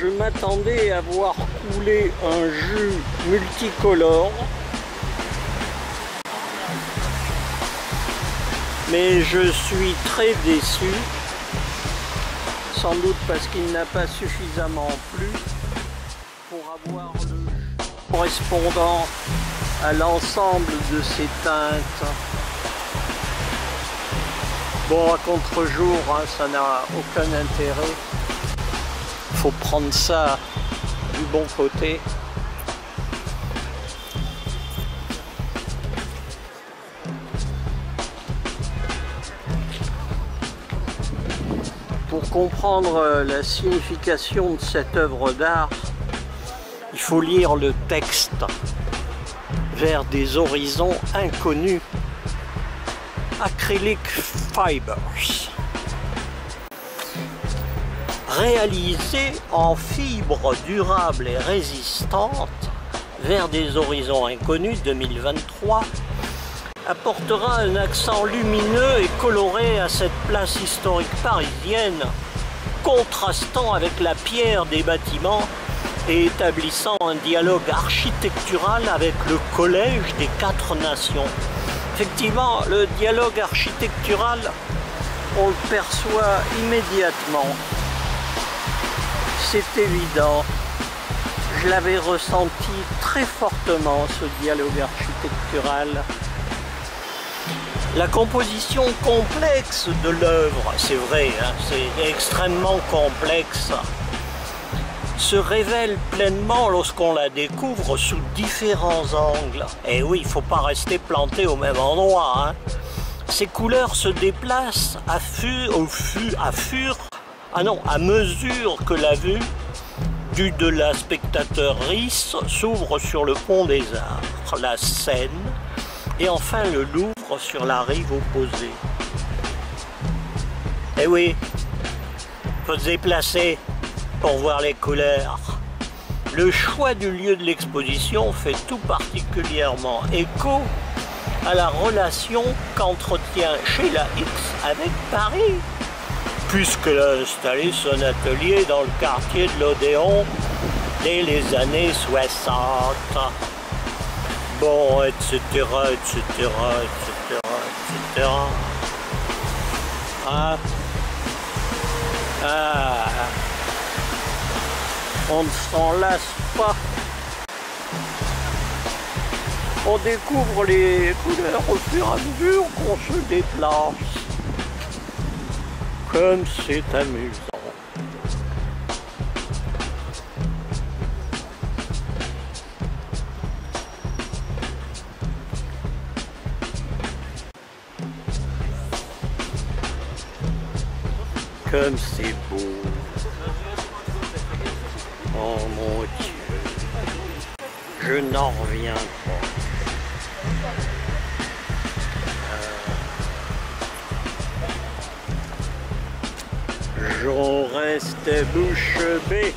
Je m'attendais à voir couler un jus multicolore. Mais je suis très déçu. Sans doute parce qu'il n'a pas suffisamment plu pour avoir le jus correspondant à l'ensemble de ces teintes. Bon, à contre-jour, hein, ça n'a aucun intérêt. Faut prendre ça du bon côté. Pour comprendre euh, la signification de cette œuvre d'art, il faut lire le texte vers des horizons inconnus. Acrylic. Réalisé en fibres durables et résistantes vers des horizons inconnus 2023 apportera un accent lumineux et coloré à cette place historique parisienne, contrastant avec la pierre des bâtiments et établissant un dialogue architectural avec le Collège des Quatre Nations. Effectivement, le dialogue architectural, on le perçoit immédiatement. C'est évident. Je l'avais ressenti très fortement, ce dialogue architectural. La composition complexe de l'œuvre, c'est vrai, hein, c'est extrêmement complexe, se révèle pleinement lorsqu'on la découvre sous différents angles. Et oui, il ne faut pas rester planté au même endroit. Hein. Ces couleurs se déplacent à fur, au à fur, ah à mesure que la vue du de la spectatrice s'ouvre sur le pont des Arts, la Seine, et enfin le Louvre sur la rive opposée. Eh oui, faut se déplacer pour voir les couleurs. Le choix du lieu de l'exposition fait tout particulièrement écho à la relation qu'entretient chez la X avec Paris, puisqu'elle a installé son atelier dans le quartier de l'Odéon dès les années 60. Bon, etc., etc., etc., etc. Ah. Ah. On ne s'en lasse pas. On découvre les couleurs au fur et à mesure qu'on se déplace. Comme c'est amusant. Comme c'est beau. Oh mon Dieu. Je n'en reviens pas. Euh, J'en reste bouche bée.